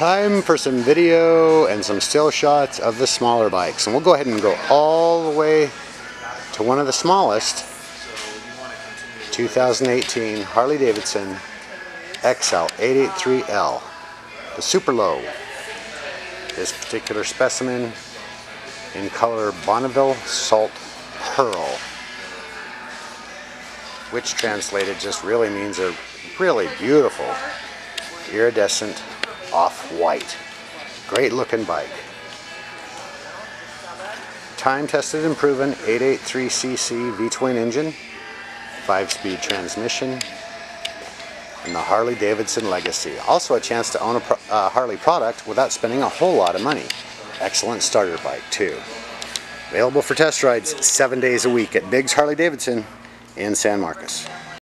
Time for some video and some still shots of the smaller bikes. And we'll go ahead and go all the way to one of the smallest 2018 Harley Davidson XL 883L, the super low. This particular specimen in color Bonneville Salt Pearl, which translated just really means a really beautiful iridescent off-white. Great looking bike. Time tested and proven 883cc V-twin engine, 5-speed transmission, and the Harley Davidson Legacy. Also a chance to own a uh, Harley product without spending a whole lot of money. Excellent starter bike too. Available for test rides seven days a week at Biggs Harley Davidson in San Marcos.